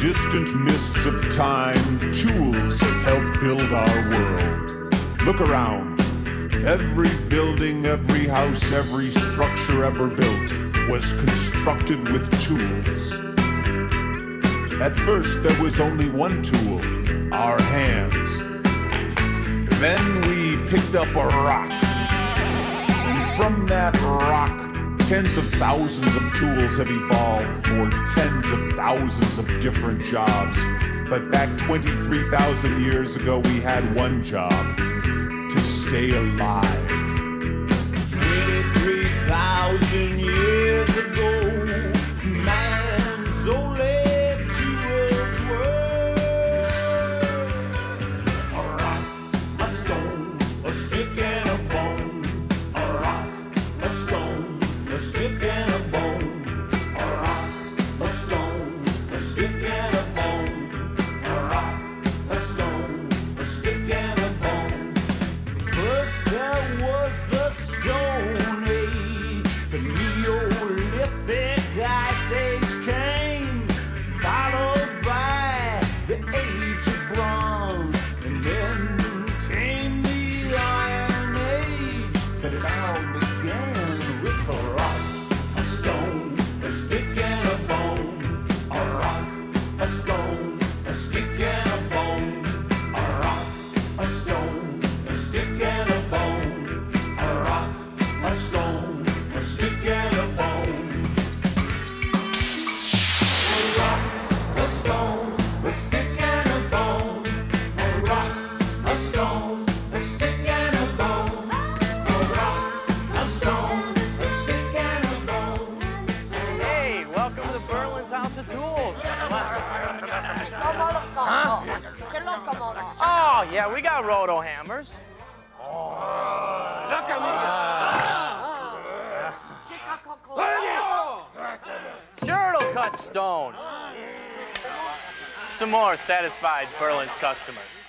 distant mists of time, tools have helped build our world. Look around. Every building, every house, every structure ever built was constructed with tools. At first, there was only one tool our hands. Then we picked up a rock. And from that rock, tens of thousands of tools have evolved for tens of thousands of different jobs. But back 23,000 years ago, we had one job to stay alive. 23,000 years ago, man's only tools were a rock, a stone, a stick, stone, a stick, and a bone. A rock, a stone, a stick, and a bone. A rock, a stone, a stick, and a bone. A rock, a stone, a stick, and a bone. Hey, welcome to Berland's House of Tools. ¿Cómo lo como? ¿Qué lo como? Oh, yeah, we got roto hammers. Chica cut stone. Some more satisfied Berland's customers.